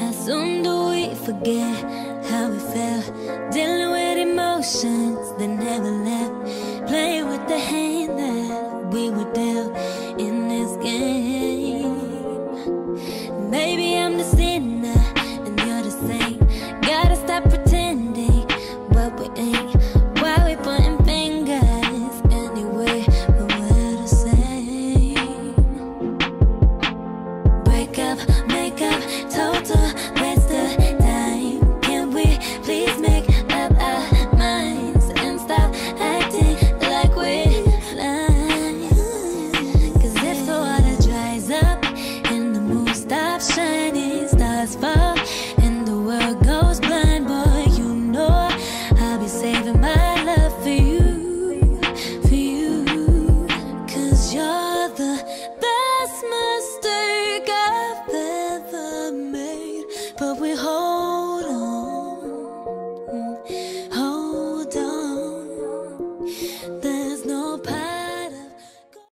How soon do we forget how we felt? Dealing with emotions that never left. Playing with the hand that we were dealt in this game.